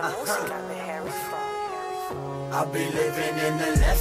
La música. I'll be living in the left